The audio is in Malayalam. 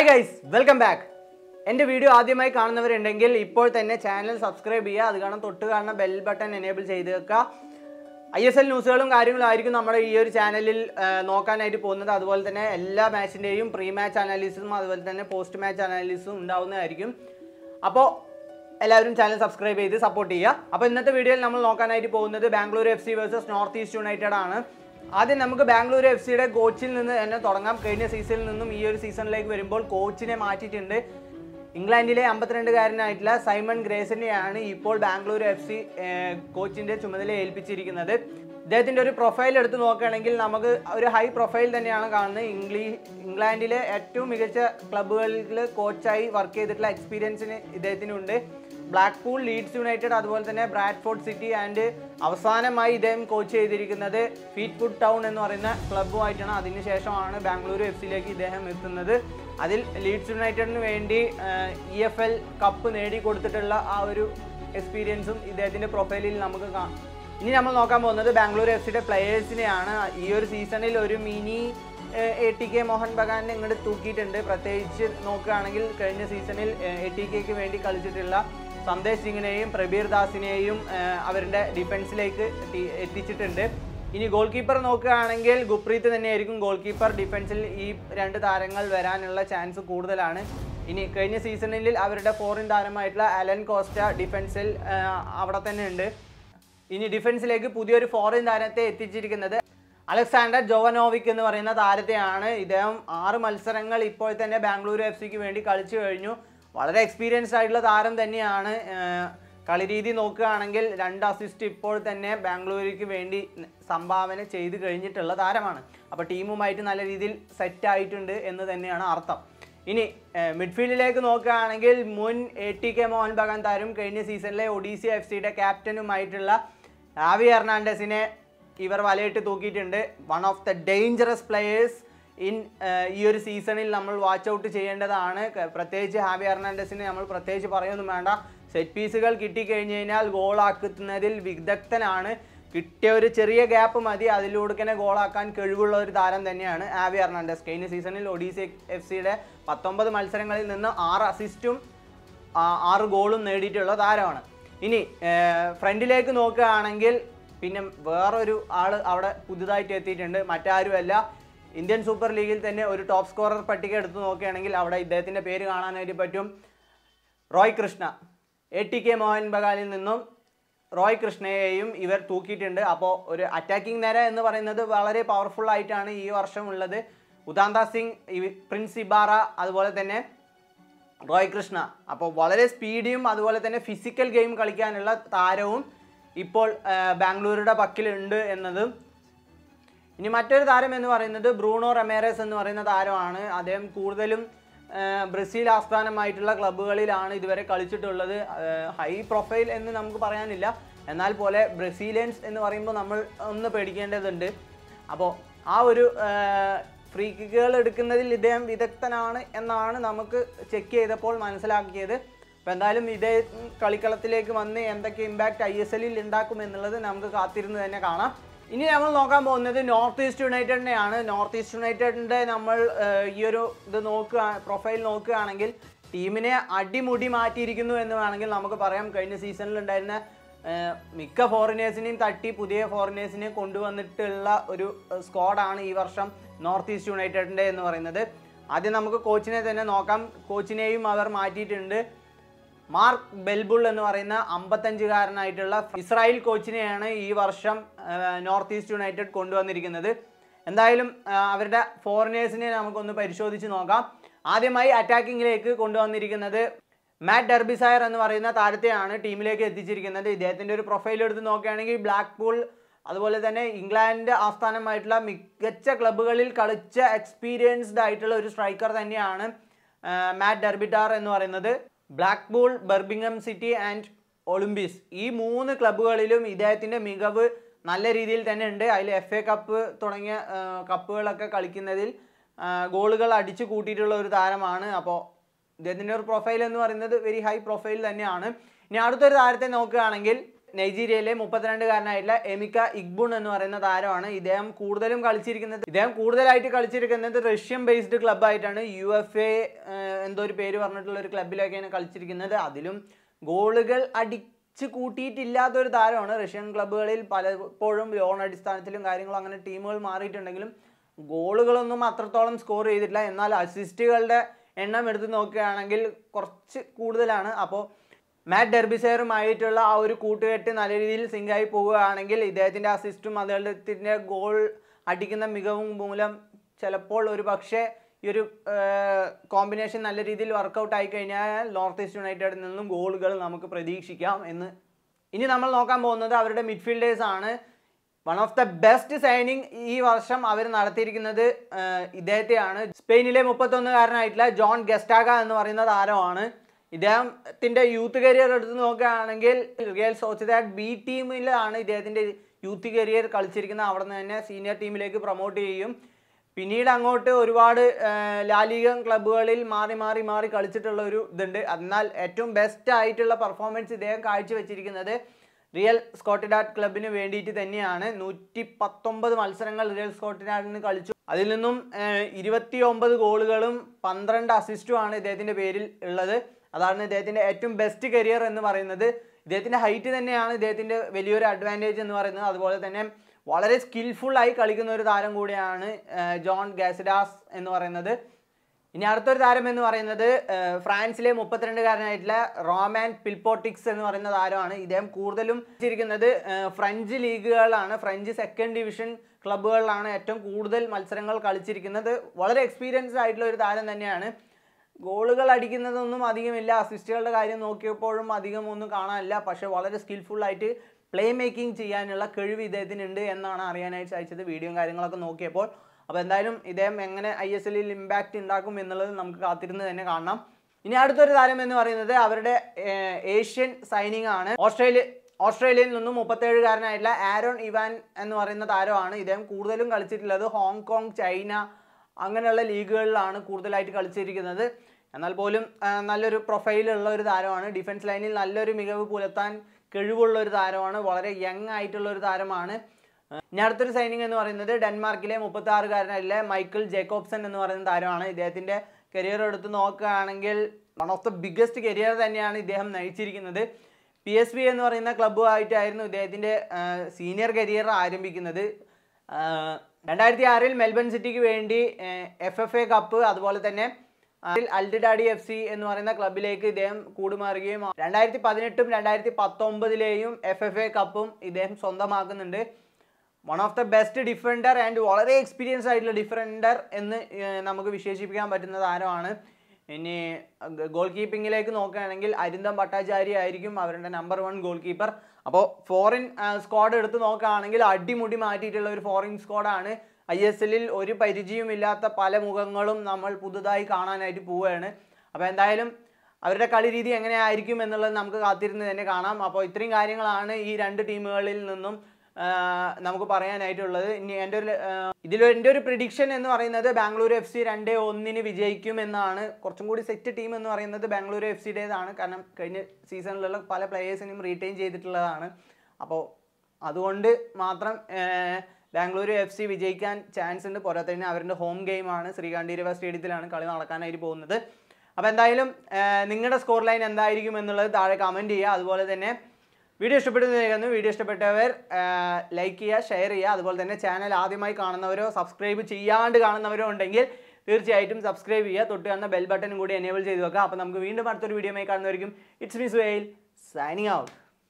ഹായ് ഗൈസ് വെൽക്കം ബാക്ക് എന്റെ വീഡിയോ ആദ്യമായി കാണുന്നവരുണ്ടെങ്കിൽ ഇപ്പോൾ തന്നെ ചാനൽ സബ്സ്ക്രൈബ് ചെയ്യുക. അത് കാണാൻ തൊട്ട് കാണുന്ന ബെൽ ബട്ടൺ എനേബിൾ ചെയ്ത് വെക്കുക. ഐ എസ് എൽ ന്യൂസുകളും കാര്യങ്ങളും ആയിരിക്കും നമ്മുടെ ഈ ഒരു ചാനലിൽ നോക്കാനായിട്ട് പോകുന്നത്. അതുപോലെ തന്നെ എല്ലാ മാച്ചിന്റെയും പ്രീ മാച്ച് അനാലിസിസും അതുപോലെ തന്നെ പോസ്റ്റ് മാച്ച് അനാലിസിസും ഉണ്ടാവുന്നതായിരിക്കും. അപ്പോൾ എല്ലാവരും ചാനൽ സബ്സ്ക്രൈബ് ചെയ്ത് സപ്പോർട്ട് ചെയ്യുക. അപ്പോൾ ഇന്നത്തെ വീഡിയോയിൽ നമ്മൾ നോക്കാനായിട്ട് പോകുന്നത് Bangalore F C versus North East United ആണ് ആദ്യം നമുക്ക് ബാംഗ്ലൂർ എഫ് സിയുടെ കോച്ചിൽ നിന്ന് തന്നെ തുടങ്ങാം. കഴിഞ്ഞ സീസണിൽ നിന്നും ഈ ഒരു സീസണിലേക്ക് വരുമ്പോൾ കോച്ചിനെ മാറ്റിയിട്ടുണ്ട്. ഇംഗ്ലണ്ടിലെ അമ്പത്തിരണ്ടുകാരനായിട്ടുള്ള സൈമൺ ഗ്രേസനെയാണ് ഇപ്പോൾ ബാംഗ്ലൂർ എഫ് സി കോച്ചിന്റെ ചുമതല ഏൽപ്പിച്ചിരിക്കുന്നത്. അദ്ദേഹത്തിന്റെ ഒരു പ്രൊഫൈൽ എടുത്ത് നോക്കുകയാണെങ്കിൽ നമുക്ക് ഒരു ഹൈ പ്രൊഫൈൽ തന്നെയാണ് കാണുന്നത്. ഇംഗ്ലീ ഇംഗ്ലണ്ടിലെ ഏറ്റവും മികച്ച ക്ലബ്ബുകളിൽ കോച്ചായി വർക്ക് ചെയ്തിട്ടുള്ള എക്സ്പീരിയൻസിന് ഇദ്ദേഹത്തിനുണ്ട്. ബ്ലാക്ക് പൂൾ ലീഡ്സ് യുണൈറ്റഡ് അതുപോലെ തന്നെ ബ്രാഡ്ഫോർഡ് സിറ്റി ആൻഡ് അവസാനമായി ഇദ്ദേഹം കോച്ച് ചെയ്തിരിക്കുന്നത് ഫീറ്റ്ഫുഡ് ടൗൺ എന്ന് പറയുന്ന ക്ലബ്ബുമായിട്ടാണ് അതിനുശേഷമാണ് ബാംഗ്ലൂരു എഫ് സിയിലേക്ക് ഇദ്ദേഹം എത്തുന്നത്. അതിൽ ലീഡ്സ് യുണൈറ്റഡിന് വേണ്ടി ഇ എഫ് എൽ കപ്പ് നേടിക്കൊടുത്തിട്ടുള്ള ആ ഒരു എക്സ്പീരിയൻസും ഇദ്ദേഹത്തിന്റെ പ്രൊഫൈലിൽ നമുക്ക് കാണാം ഇനി നമ്മൾ നോക്കാൻ പോകുന്നത് ബാംഗ്ലൂർ എഫ് സിയുടെ പ്ലെയേഴ്സിനെയാണ് ഈ ഒരു സീസണിൽ ഒരു mini A T K Mohun ബഗാനെ ഇങ്ങോട്ട് തൂക്കിയിട്ടുണ്ട്. പ്രത്യേകിച്ച് നോക്കുകയാണെങ്കിൽ കഴിഞ്ഞ സീസണിൽ എ ടി കെക്ക് വേണ്ടി കളിച്ചിട്ടുള്ള സന്ദേശ് സിംഗിനെയും പ്രബീർ ദാസിനെയും അവരുടെ ഡിഫൻസിലേക്ക് എത്തിച്ചിട്ടുണ്ട്. ഇനി ഗോൾ കീപ്പർ നോക്കുകയാണെങ്കിൽ ഗുപ്രീത് തന്നെയായിരിക്കും ഗോൾ കീപ്പർ ഡിഫൻസിൽ ഈ രണ്ട് താരങ്ങൾ വരാനുള്ള ചാൻസ് കൂടുതലാണ്. ഇനി കഴിഞ്ഞ സീസണിൽ അവരുടെ ഫോറിൻ താരമായിട്ടുള്ള അലൻ കോസ്റ്റ ഡിഫൻസിൽ അവിടെ തന്നെ ഉണ്ട്. ഇനി ഡിഫൻസിലേക്ക് പുതിയൊരു ഫോറിൻ താരത്തെ എത്തിച്ചിരിക്കുന്നത് അലക്സാണ്ടർ ജോവനോവിക് എന്ന് പറയുന്ന താരത്തെയാണ്. ഇദ്ദേഹം ആറ് മത്സരങ്ങൾ ഇപ്പോൾ തന്നെ ബാംഗ്ലൂർ എഫ് സിക്ക് വേണ്ടി കളിച്ചു കഴിഞ്ഞു. വളരെ എക്സ്പീരിയൻസ്ഡ് ആയിട്ടുള്ള താരം തന്നെയാണ് കളിരീതി നോക്കുകയാണെങ്കിൽ രണ്ട് അസിസ്റ്റ് ഇപ്പോൾ തന്നെ ബാംഗ്ലൂരിക്ക് വേണ്ടി സംഭാവന ചെയ്ത് കഴിഞ്ഞിട്ടുള്ള താരമാണ്. അപ്പോൾ ടീമുമായിട്ട് നല്ല രീതിയിൽ സെറ്റ് ആയിട്ടുണ്ട് എന്ന് തന്നെയാണ് അർത്ഥം. ഇനി മിഡ്ഫീൽഡിലേക്ക് നോക്കുകയാണെങ്കിൽ മുൻ A T K Mohun Bagan താരം കഴിഞ്ഞ സീസണിലെ ഒഡീസി എഫ് സിയുടെ ക്യാപ്റ്റനുമായിട്ടുള്ള ആവി എർണാണ്ടസിനെ ഇവർ വലയിട്ട് തൂക്കിയിട്ടുണ്ട്. One of the dangerous players in ഈ ഒരു സീസണിൽ നമ്മൾ വാച്ച് ഔട്ട് ചെയ്യേണ്ടതാണ്. പ്രത്യേകിച്ച് ഹാവി എർണാണ്ടസിനെ നമ്മൾ പ്രത്യേകിച്ച് പറയൊന്നും വേണ്ട. സെറ്റ് പീസുകൾ കിട്ടിക്കഴിഞ്ഞ് കഴിഞ്ഞാൽ ഗോളാക്കുന്നതിൽ വിദഗ്ധനാണ്. കിട്ടിയ ഒരു ചെറിയ ഗ്യാപ്പ് മതി. അതിലൂടെ തന്നെ ഗോളാക്കാൻ കഴിവുള്ള ഒരു താരം തന്നെയാണ് ആവി എർണാണ്ടസ് കഴിഞ്ഞ സീസണിൽ ഒഡീസി എഫ് സിയുടെ പത്തൊമ്പത് മത്സരങ്ങളിൽ നിന്ന് ആറ് അസിസ്റ്റും ആറ് ഗോളും നേടിയിട്ടുള്ള താരമാണ്. ഇനി ഫ്രണ്ടിലേക്ക് നോക്കുകയാണെങ്കിൽ പിന്നെ വേറൊരു ആൾ അവിടെ പുതുതായിട്ട് എത്തിയിട്ടുണ്ട്. മറ്റാരുമല്ല. ഇന്ത്യൻ സൂപ്പർ ലീഗിൽ തന്നെ ഒരു ടോപ്പ് സ്കോറർ പട്ടിക എടുത്ത് നോക്കുകയാണെങ്കിൽ അവിടെ ഇദ്ദേഹത്തിന്റെ പേര് കാണാനായിട്ട് പറ്റും. Roy Krishna. A T K Mohun ബഗാലിൽ നിന്നും റോയ് കൃഷ്ണയെയും ഇവർ തൂക്കിയിട്ടുണ്ട്. അപ്പോൾ ഒരു അറ്റാക്കിംഗ് നിര എന്ന് പറയുന്നത് വളരെ പവർഫുൾ ആയിട്ടാണ് ഈ വർഷം ഉള്ളത്. ഉദാന്ത സിംഗ് പ്രിൻസ് ഇബാറ അതുപോലെ തന്നെ റോയ് കൃഷ്ണ. അപ്പോൾ വളരെ സ്പീഡിയും അതുപോലെ തന്നെ ഫിസിക്കൽ ഗെയിം കളിക്കാനുള്ള താരവും ഇപ്പോൾ ബാംഗ്ലൂരുടെ പക്കിലുണ്ട് എന്നതും ഇനി മറ്റൊരു താരം എന്ന് പറയുന്നത് ബ്രൂണോ റമേറസ് എന്ന് പറയുന്ന താരമാണ്. അദ്ദേഹം കൂടുതലും ബ്രസീൽ ആസ്ഥാനമായിട്ടുള്ള ക്ലബ്ബുകളിലാണ് ഇതുവരെ കളിച്ചിട്ടുള്ളത്. ഹൈ പ്രൊഫൈൽ എന്ന് നമുക്ക് പറയാനില്ല. എന്നാൽ പോലെ ബ്രസീലിയൻസ് എന്ന് പറയുമ്പോൾ നമ്മൾ ഒന്ന് പേടിക്കേണ്ടതുണ്ട്. അപ്പോൾ ആ ഒരു ഫ്രീ കിക്കുകൾ എടുക്കുന്നതിൽ ഇദ്ദേഹം വിദഗ്ധനാണ് എന്നാണ് നമുക്ക് ചെക്ക് ചെയ്തപ്പോൾ മനസ്സിലാക്കിയത്. അപ്പോൾ എന്തായാലും ഇതേ കളിക്കളത്തിലേക്ക് വന്ന് എന്തൊക്കെ ഇമ്പാക്റ്റ് ഐ എസ് എല്ലിൽ ഉണ്ടാക്കും എന്നുള്ളത് നമുക്ക് കാത്തിരുന്ന് തന്നെ കാണാം. ഇനി നമ്മൾ നോക്കാൻ പോകുന്നത് നോർത്ത് ഈസ്റ്റ് യുണൈറ്റഡിനെയാണ്. നോർത്ത് ഈസ്റ്റ് യുണൈറ്റഡിന്റെ നമ്മൾ ഈ ഒരു ഇത് നോക്കുക പ്രൊഫൈൽ നോക്കുകയാണെങ്കിൽ ടീമിനെ അടിമുടി മാറ്റിയിരിക്കുന്നു എന്ന് വേണമെങ്കിൽ നമുക്ക് പറയാം. കഴിഞ്ഞ സീസണിൽ ഉണ്ടായിരുന്ന മിക്ക ഫോറിനേഴ്സിനെയും തട്ടി പുതിയ ഫോറിനേഴ്സിനെ കൊണ്ടുവന്നിട്ടുള്ള ഒരു സ്ക്വാഡാണ് ഈ വർഷം നോർത്ത് ഈസ്റ്റ് യുണൈറ്റഡിന്റെ എന്ന് പറയുന്നത്. ആദ്യം നമുക്ക് കോച്ചിനെ തന്നെ നോക്കാം. കോച്ചിനെയും അവർ മാറ്റിയിട്ടുണ്ട്. മാർക്ക് ബെൽബുൾ എന്ന് പറയുന്ന അമ്പത്തഞ്ചുകാരനായിട്ടുള്ള ഇസ്രായേൽ കോച്ചിനെയാണ് ഈ വർഷം നോർത്ത് ഈസ്റ്റ് യുണൈറ്റഡ് കൊണ്ടുവന്നിരിക്കുന്നത്. എന്തായാലും അവരുടെ ഫോറിനേഴ്സിനെ നമുക്കൊന്ന് പരിശോധിച്ച് നോക്കാം. ആദ്യമായി അറ്റാക്കിങ്ങിലേക്ക് കൊണ്ടുവന്നിരിക്കുന്നത് മാറ്റ് ഡെർബിസയർ എന്ന് പറയുന്ന താരത്തെയാണ് ടീമിലേക്ക് എത്തിച്ചിരിക്കുന്നത്. ഇദ്ദേഹത്തിന്റെ ഒരു പ്രൊഫൈൽ എടുത്ത് നോക്കുകയാണെങ്കിൽ ബ്ലാക്ക് പൂൾ അതുപോലെ തന്നെ ഇംഗ്ലണ്ട് ആസ്ഥാനമായിട്ടുള്ള മികച്ച ക്ലബ്ബുകളിൽ കളിച്ച എക്സ്പീരിയൻസ്ഡ് ആയിട്ടുള്ള ഒരു സ്ട്രൈക്കർ തന്നെയാണ് മാറ്റ് ഡെർബിറ്റാർ എന്ന് പറയുന്നത്. Blackpool Birmingham City and Olympics ഈ മൂന്ന് ക്ലബ്ബുകളിലും ഇദ്ദേഹത്തിന്റെ മികവ് നല്ല രീതിയിൽ തന്നെ ഉണ്ട്. അതിൽ എഫ് എ കപ്പ് തുടങ്ങിയ കപ്പുകളൊക്കെ കളിക്കുന്നതിൽ ഗോളുകൾ അടിച്ചു കൂട്ടിയിട്ടുള്ള ഒരു താരമാണ്. അപ്പോൾ ഇദ്ദേഹത്തിന്റെ ഒരു പ്രൊഫൈൽ എന്ന് പറയുന്നത് വെരി ഹൈ പ്രൊഫൈൽ തന്നെയാണ്. ഇനി അടുത്തൊരു താരത്തെ നോക്കുകയാണെങ്കിൽ നൈജീരിയയിലെ മുപ്പത്തിരണ്ടുകാരനായിട്ടുള്ള എമിക്ക ഇഗ്ബുൺ എന്ന് പറയുന്ന താരമാണ്. ഇദ്ദേഹം കൂടുതലും കളിച്ചിരിക്കുന്നത് ഇദ്ദേഹം കൂടുതലായിട്ട് കളിച്ചിരിക്കുന്നത് റഷ്യൻ ബേസ്ഡ് ക്ലബ്ബായിട്ടാണ് യു എഫ് എ എന്തോ ഒരു പേര് പറഞ്ഞിട്ടുള്ള ഒരു ക്ലബിലൊക്കെയാണ് കളിച്ചിരിക്കുന്നത്. അതിലും ഗോളുകൾ അടിച്ച് കൂട്ടിയിട്ടില്ലാത്ത ഒരു താരമാണ്. റഷ്യൻ ക്ലബ്ബുകളിൽ പലപ്പോഴും ലോൺ അടിസ്ഥാനത്തിലും കാര്യങ്ങളും അങ്ങനെ ടീമുകൾ മാറിയിട്ടുണ്ടെങ്കിലും ഗോളുകളൊന്നും അത്രത്തോളം സ്കോർ ചെയ്തിട്ടില്ല. എന്നാൽ അസിസ്റ്റുകളുടെ എണ്ണം എടുത്ത് നോക്കുകയാണെങ്കിൽ കുറച്ച് കൂടുതലാണ്. അപ്പോൾ മാറ്റ് ഡെർബിസെയറുമായിട്ടുള്ള ആ ഒരു കൂട്ടുകെട്ട് നല്ല രീതിയിൽ സിങ്കായി പോവുകയാണെങ്കിൽ ഇദ്ദേഹത്തിന്റെ അസിസ്റ്റും അദ്ദേഹത്തിന്റെ ഗോൾ അടിക്കുന്ന മികവും മൂലം ചിലപ്പോൾ ഒരു പക്ഷേ ഈ ഒരു കോമ്പിനേഷൻ നല്ല രീതിയിൽ വർക്കൗട്ട് ആയി കഴിഞ്ഞാൽ നോർത്ത് ഈസ്റ്റ് യുണൈറ്റഡിൽ നിന്നും ഗോളുകൾ നമുക്ക് പ്രതീക്ഷിക്കാം എന്ന്. ഇനി നമ്മൾ നോക്കാൻ പോകുന്നത് അവരുടെ മിഡ്ഫീൽഡേഴ്സ് ആണ്. One of the best signing ഈ വർഷം അവർ നടത്തിയിരിക്കുന്നത് ഇദ്ദേഹത്തെയാണ്. സ്പെയിനിലെ മുപ്പത്തൊന്നുകാരനായിട്ടുള്ള ജോൺ ഗസ്റ്റാഗ എന്ന് പറയുന്ന താരമാണ്. ഇദ്ദേഹത്തിന്റെ യൂത്ത് കരിയർ എടുത്ത് നോക്കുകയാണെങ്കിൽ റിയൽ സോച്ചിദാഡ് ബി ടീമിലാണ് ഇദ്ദേഹത്തിന്റെ യൂത്ത് കരിയർ കളിച്ചിരിക്കുന്നത്. അവിടെ നിന്ന് തന്നെ സീനിയർ ടീമിലേക്ക് പ്രൊമോട്ട് ചെയ്യും. പിന്നീട് അങ്ങോട്ട് ഒരുപാട് ലാലിക ക്ലബ്ബുകളിൽ മാറി മാറി മാറി കളിച്ചിട്ടുള്ള ഒരു ഇതുണ്ട്. എന്നാൽ ഏറ്റവും ബെസ്റ്റ് ആയിട്ടുള്ള പെർഫോമൻസ് ഇദ്ദേഹം കാഴ്ചവെച്ചിരിക്കുന്നത് റിയൽ സ്കോട്ടിഡാറ്റ് ക്ലബിന് വേണ്ടിയിട്ട് തന്നെയാണ്. നൂറ്റി പത്തൊമ്പത് മത്സരങ്ങൾ റിയൽ സ്കോട്ടിഡാറ്റിന് കളിച്ചു. അതിൽ നിന്നും ഇരുപത്തി ഒമ്പത് ഗോളുകളും പന്ത്രണ്ട് അസിസ്റ്റുമാണ് ഇദ്ദേഹത്തിന്റെ പേരിൽ ഉള്ളത്. അതാണ് ഇദ്ദേഹത്തിന്റെ ഏറ്റവും ബെസ്റ്റ് കരിയർ എന്ന് പറയുന്നത്. ഇദ്ദേഹത്തിന്റെ ഹൈറ്റ് തന്നെയാണ് ഇദ്ദേഹത്തിന്റെ വലിയൊരു അഡ്വാന്റേജ് എന്ന് പറയുന്നത്. അതുപോലെ തന്നെ വളരെ സ്കിൽഫുള്ളായി കളിക്കുന്ന ഒരു താരം കൂടിയാണ് ജോൺ ഗാസിഡാസ് എന്ന് പറയുന്നത്. ഇനി അടുത്തൊരു താരം എന്ന് പറയുന്നത് ഫ്രാൻസിലെ മുപ്പത്തിരണ്ടുകാരനായിട്ടുള്ള റോമാൻ പിൽപോട്ടിക്സ് എന്ന് പറയുന്ന താരമാണ്. ഇദ്ദേഹം കൂടുതലും ചിരിക്കുന്നത് ഫ്രഞ്ച് ലീഗുകളാണ്. ഫ്രഞ്ച് സെക്കൻഡ് ഡിവിഷൻ ക്ലബ്ബുകളിലാണ് ഏറ്റവും കൂടുതൽ മത്സരങ്ങൾ കളിച്ചിരിക്കുന്നത്. വളരെ എക്സ്പീരിയൻസ്ഡ് ആയിട്ടുള്ള ഒരു താരം തന്നെയാണ്. ഗോളുകൾ അടിക്കുന്നതൊന്നും അധികമില്ല. അസിസ്റ്റുകളുടെ കാര്യം നോക്കിയപ്പോഴും അധികം ഒന്നും കാണാനില്ല. പക്ഷേ വളരെ സ്കിൽഫുള്ളായിട്ട് പ്ലേ മേക്കിംഗ് ചെയ്യാനുള്ള കഴിവ് ഇദ്ദേഹത്തിനുണ്ട് എന്നാണ് അറിയാനായിട്ട് സാധിച്ചത് വീഡിയോയും കാര്യങ്ങളൊക്കെ നോക്കിയപ്പോൾ. അപ്പോൾ എന്തായാലും ഇദ്ദേഹം എങ്ങനെ ഐ എസ് എല്ലിൽ ഇമ്പാക്റ്റ് ഉണ്ടാക്കും എന്നുള്ളത് നമുക്ക് കാത്തിരുന്ന് തന്നെ കാണാം ഇനി അടുത്തൊരു താരം എന്ന് പറയുന്നത് അവരുടെ ഏഷ്യൻ സൈനിങ് ആണ്. ഓസ്ട്രേലിയ ഓസ്ട്രേലിയയിൽ നിന്നും മുപ്പത്തേഴുകാരനായിട്ടുള്ള ആരോൺ ഇവാൻ എന്ന് പറയുന്ന താരമാണ്. ഇദ്ദേഹം കൂടുതലും കളിച്ചിട്ടുള്ളത് ഹോങ്കോങ് ചൈന അങ്ങനെയുള്ള ലീഗുകളിലാണ് കൂടുതലായിട്ട് കളിച്ചിരിക്കുന്നത്. എന്നാൽ പോലും നല്ലൊരു പ്രൊഫൈലുള്ള ഒരു താരമാണ്. ഡിഫൻസ് ലൈനിൽ നല്ലൊരു മികവ് പുലർത്താൻ കഴിവുള്ള ഒരു താരമാണ്. വളരെ യങ് ആയിട്ടുള്ള ഒരു താരമാണ്. ഇനി അടുത്തൊരു സൈനിങ് എന്ന് പറയുന്നത് ഡെൻമാർക്കിലെ മുപ്പത്തി ആറുകാരനായിട്ടുള്ള മൈക്കിൾ ജേക്കോബ്സൺ എന്ന് പറയുന്ന താരമാണ്. ഇദ്ദേഹത്തിന്റെ കരിയർ എടുത്ത് നോക്കുകയാണെങ്കിൽ one of the biggest career തന്നെയാണ് ഇദ്ദേഹം നയിച്ചിരിക്കുന്നത്. പി എസ് ബി എന്ന് പറയുന്ന ക്ലബ്ബുമായിട്ടായിരുന്നു ഇദ്ദേഹത്തിന്റെ സീനിയർ കരിയർ ആരംഭിക്കുന്നത്. രണ്ടായിരത്തി ആറിൽ മെൽബൺ സിറ്റിക്ക് വേണ്ടി എഫ് എഫ് എ കപ്പ് അതുപോലെ തന്നെ അതിൽ അൽഡിഡാഡി എഫ് സി എന്ന് പറയുന്ന ക്ലബിലേക്ക് ഇദ്ദേഹം കൂടുമാറുകയും രണ്ടായിരത്തി പതിനെട്ടും രണ്ടായിരത്തി പത്തൊമ്പതിലെയും എഫ് എഫ് എ കപ്പും ഇദ്ദേഹം സ്വന്തമാക്കുന്നുണ്ട്. One of the best defender and വളരെ എക്സ്പീരിയൻസ് ആയിട്ടുള്ള ഡിഫൻഡർ എന്ന് നമുക്ക് വിശേഷിപ്പിക്കാൻ പറ്റുന്ന താരമാണ് ഇനി ഗോൾ കീപ്പിങ്ങിലേക്ക് നോക്കുകയാണെങ്കിൽ അരിന്തം ഭട്ടാചാര്യ ആയിരിക്കും അവരുടെ നമ്പർ വൺ ഗോൾ കീപ്പർ അപ്പോൾ ഫോറിൻ സ്ക്വാഡ് എടുത്ത് നോക്കുകയാണെങ്കിൽ അടിമുടി മാറ്റിയിട്ടുള്ള ഒരു ഫോറിൻ സ്ക്വാഡാണ് ഐ എസ് എല്ലിൽ ഒരു പരിചയമില്ലാത്ത പല മുഖങ്ങളും നമ്മൾ പുതുതായി കാണാനായിട്ട് പോവുകയാണ്. അപ്പോൾ എന്തായാലും അവരുടെ കളി രീതി എങ്ങനെയായിരിക്കും എന്നുള്ളത് നമുക്ക് കാത്തിരുന്ന് തന്നെ കാണാം. അപ്പോൾ ഇത്രയും കാര്യങ്ങളാണ് ഈ രണ്ട് ടീമുകളിൽ നിന്നും നമുക്ക് പറയാനായിട്ടുള്ളത് ഇനി എന്റെ ഒരു ഇതിൽ എന്റെ ഒരു പ്രിഡിക്ഷൻ എന്ന് പറയുന്നത് ബാംഗ്ലൂർ എഫ് സി രണ്ടേ ഒന്നിന് വിജയിക്കും എന്നാണ്. കുറച്ചും കൂടി സെറ്റ് ടീം എന്ന് പറയുന്നത് ബാംഗ്ലൂർ എഫ് സിയുടേതാണ് കാരണം കഴിഞ്ഞ സീസണിലുള്ള പല പ്ലേയേഴ്സിനും റീറ്റെയിൻ ചെയ്തിട്ടുള്ളതാണ്. അപ്പോൾ അതുകൊണ്ട് മാത്രം ബാംഗ്ലൂർ എഫ് സി വിജയിക്കാൻ ചാൻസ് ഉണ്ട്. പോരാത്തതിന് അവരുടെ ഹോം ഗെയിമാണ് ശ്രീകാന്തിരവ സ്റ്റേഡിയത്തിലാണ് കളി നടക്കാനായിട്ട് പോകുന്നത്. അപ്പോൾ എന്തായാലും നിങ്ങളുടെ സ്കോർ ലൈൻ എന്തായിരിക്കും എന്നുള്ളത് താഴെ കമന്റ് ചെയ്യുക. അതുപോലെ തന്നെ വീഡിയോ ഇഷ്ടപ്പെടുന്നതായിരുന്നു വീഡിയോ ഇഷ്ടപ്പെട്ടവർ ലൈക്ക് ചെയ്യുക ഷെയർ ചെയ്യുക. അതുപോലെ തന്നെ ചാനൽ ആദ്യമായി കാണുന്നവരോ സബ്സ്ക്രൈബ് ചെയ്യാണ്ട് കാണുന്നവരോ ഉണ്ടെങ്കിൽ തീർച്ചയായിട്ടും സബ്സ്ക്രൈബ് ചെയ്യുക. തൊട്ട് വന്ന ബെൽ ബട്ടനും കൂടി എനേബിൾ ചെയ്ത് വെക്കുക. അപ്പോൾ നമുക്ക് വീണ്ടും അടുത്തൊരു വീഡിയോ കാണുന്നവർക്കും ഇറ്റ്സ് മീസ് വെയിൽ സൈനിങ് ഔട്ട്